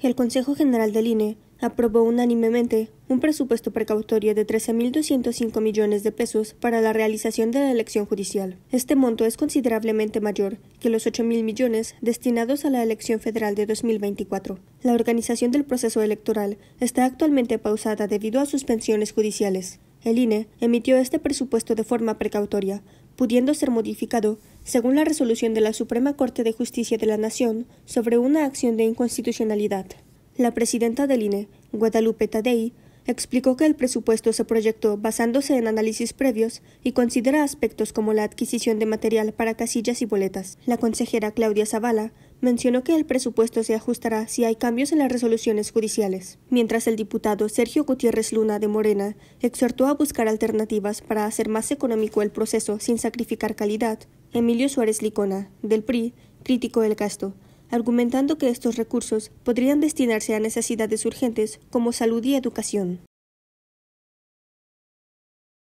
El Consejo General del INE aprobó unánimemente un presupuesto precautorio de 13.205 millones de pesos para la realización de la elección judicial. Este monto es considerablemente mayor que los 8.000 millones destinados a la elección federal de 2024. La organización del proceso electoral está actualmente pausada debido a suspensiones judiciales. El INE emitió este presupuesto de forma precautoria, pudiendo ser modificado según la resolución de la Suprema Corte de Justicia de la Nación sobre una acción de inconstitucionalidad. La presidenta del INE, Guadalupe Tadei, explicó que el presupuesto se proyectó basándose en análisis previos y considera aspectos como la adquisición de material para casillas y boletas. La consejera Claudia Zavala mencionó que el presupuesto se ajustará si hay cambios en las resoluciones judiciales, mientras el diputado Sergio Gutiérrez Luna de Morena exhortó a buscar alternativas para hacer más económico el proceso sin sacrificar calidad. Emilio Suárez Licona, del PRI, criticó el gasto, argumentando que estos recursos podrían destinarse a necesidades urgentes como salud y educación.